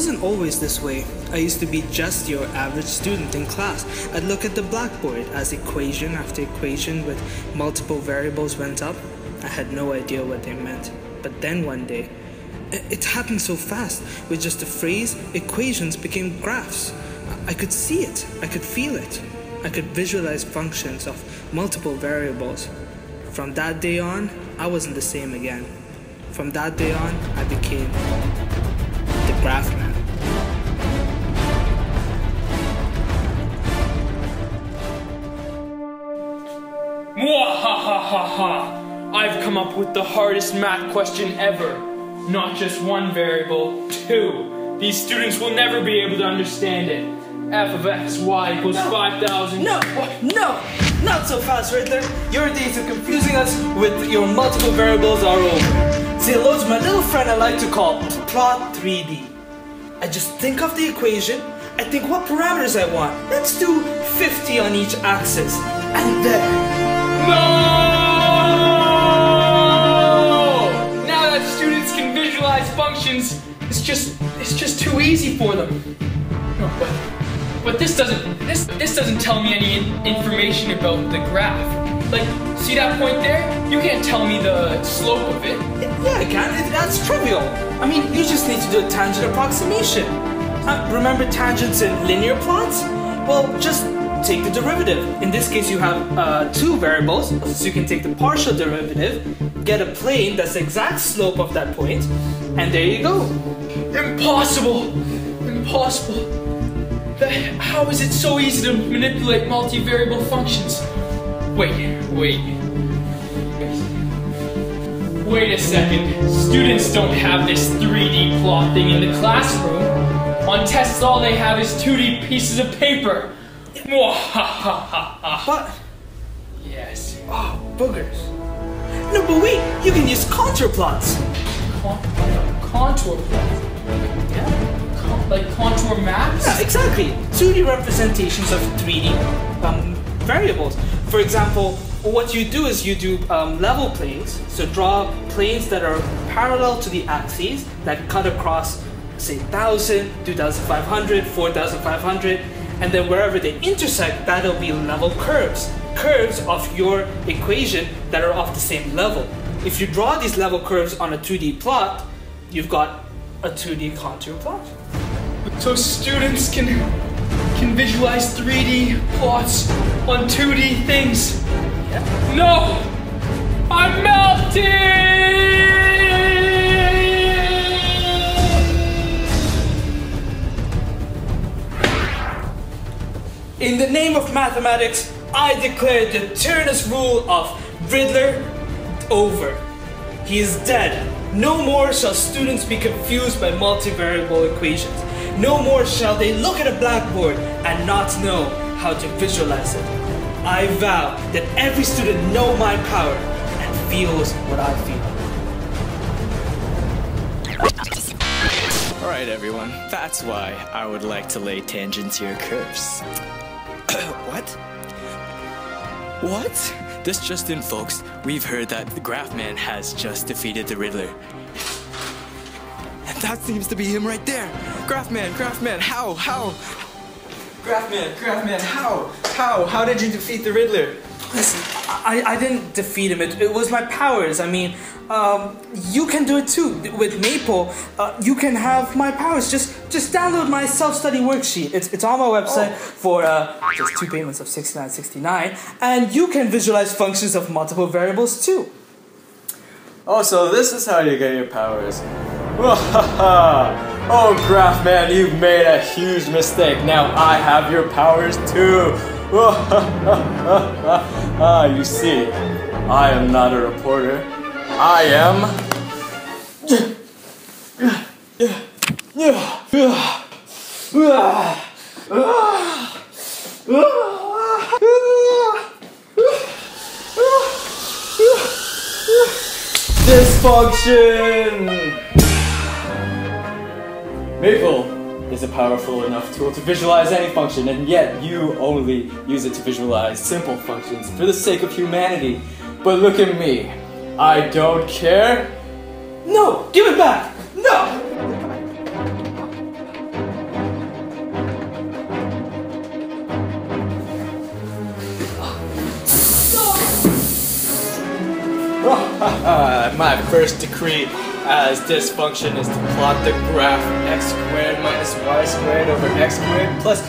wasn't always this way. I used to be just your average student in class. I'd look at the blackboard as equation after equation with multiple variables went up. I had no idea what they meant. But then one day, it happened so fast. With just a phrase, equations became graphs. I could see it, I could feel it. I could visualize functions of multiple variables. From that day on, I wasn't the same again. From that day on, I became the graph come up with the hardest math question ever. Not just one variable, two. These students will never be able to understand it f of x, y equals no. 5,000. No, no, not so fast, Riddler. Your days of confusing us with your multiple variables are over. Say hello to my little friend I like to call Plot 3D. I just think of the equation, I think what parameters I want. Let's do 50 on each axis. And there. No! Just, it's just too easy for them. No, but but this doesn't this this doesn't tell me any information about the graph. Like, see that point there? You can't tell me the slope of it. Yeah, I can. It, that's trivial. I mean, you just need to do a tangent approximation. Uh, remember tangents in linear plots? Well, just take the derivative. In this case, you have uh, two variables, so you can take the partial derivative, get a plane that's the exact slope of that point, and there you go. Impossible! Impossible! how is it so easy to manipulate multivariable functions? Wait, wait. Wait a second. Students don't have this 3D plot thing in the classroom. On tests, all they have is 2D pieces of paper. What? Yes. Oh, boogers. No, but wait, you can use contour plots. Con contour plots? Yeah like contour maps? Yeah, exactly. 2D representations of 3D um, variables. For example, what you do is you do um, level planes. So draw planes that are parallel to the axes that cut across, say, 1,000, 2,500, 4,500, and then wherever they intersect, that'll be level curves. Curves of your equation that are of the same level. If you draw these level curves on a 2D plot, you've got a 2D contour plot so students can can visualize 3D plots on 2D things. No! I'm melting! In the name of mathematics, I declare the tyrannous rule of Riddler over. He is dead. No more shall students be confused by multivariable equations. No more shall they look at a blackboard and not know how to visualize it. I vow that every student know my power and feels what I feel. Alright everyone, that's why I would like to lay tangents to your curves. What? What? This just in folks, we've heard that the Graphman has just defeated the Riddler. And that seems to be him right there. Graphman, Graphman, how, how? Graphman, Graphman, how, how, how did you defeat the Riddler? Listen, I, I didn't defeat him. It, it was my powers. I mean, um, you can do it too. With Maple, uh, you can have my powers. Just just download my self-study worksheet. It's, it's on my website oh. for uh, just two payments of $69.69. And you can visualize functions of multiple variables too. Oh, so this is how you get your powers. oh, Graph Man, you've made a huge mistake. Now I have your powers too. ah, you see, I am not a reporter. I am. Dysfunction! Maple is a powerful enough tool to visualize any function, and yet you only use it to visualize simple functions for the sake of humanity. But look at me. I don't care. No! Give it back! No! My first decree as this function is to plot the graph x squared minus y squared over x squared plus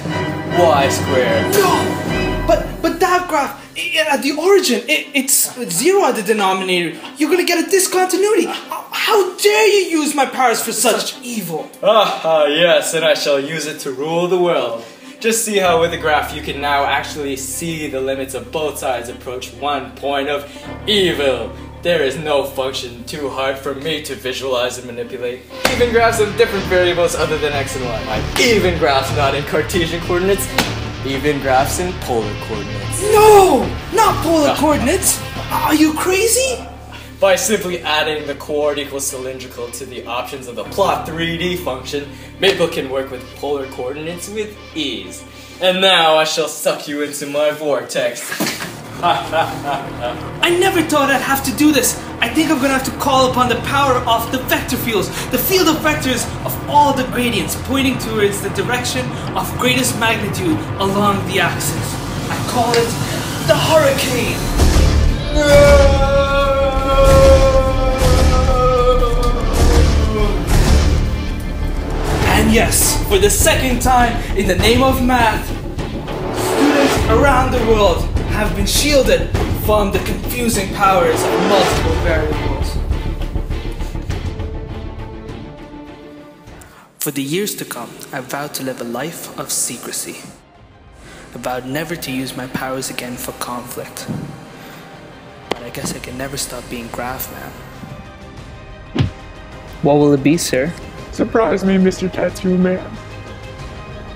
y squared. No! But but that graph i- at the origin, it, it's zero at the denominator. You're gonna get a discontinuity. How dare you use my powers for such evil? Ah, yes, and I shall use it to rule the world. Just see how with the graph you can now actually see the limits of both sides approach one point of evil. There is no function too hard for me to visualize and manipulate. Even graphs of different variables other than x and y. Like even graphs not in Cartesian coordinates, even graphs in polar coordinates. No! Not polar ah. coordinates! Are you crazy? By simply adding the chord equals cylindrical to the options of the plot 3D function, Maple can work with polar coordinates with ease. And now I shall suck you into my vortex. I never thought I'd have to do this. I think I'm gonna have to call upon the power of the vector fields, the field of vectors of all the gradients pointing towards the direction of greatest magnitude along the axis. I call it the hurricane. And yes, for the second time in the name of math, students around the world have been shielded from the confusing powers of multiple variables. For the years to come, I vowed to live a life of secrecy. I vowed never to use my powers again for conflict. But I guess I can never stop being Graph Man. What will it be, sir? Surprise me, Mr. Tattoo Man.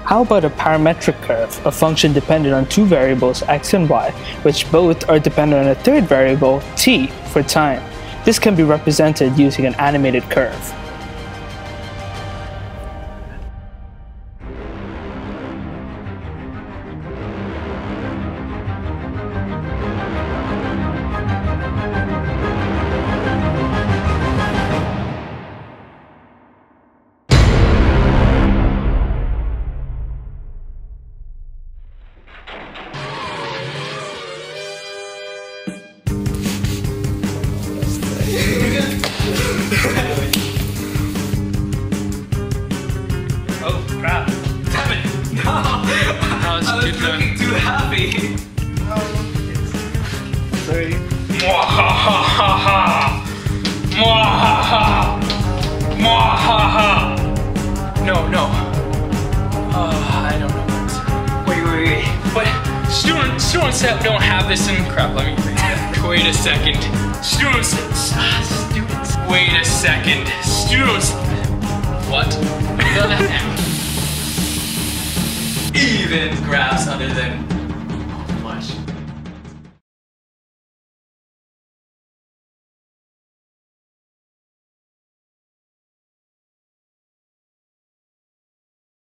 How about a parametric curve, a function dependent on two variables x and y, which both are dependent on a third variable t for time? This can be represented using an animated curve. That don't have this in crap. Let me. Wait a second. Students, ah, students. Wait a second. Students. What? Even graphs other than